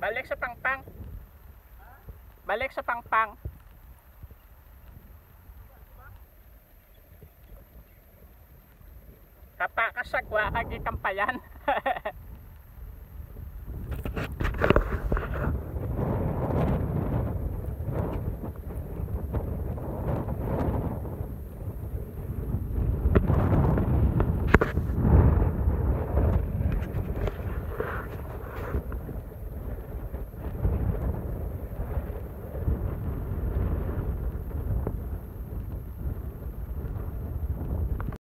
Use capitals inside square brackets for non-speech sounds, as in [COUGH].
Balik sa pangpang. Balik sa pangpang. Kapakasagwa agi kampayan. [LAUGHS]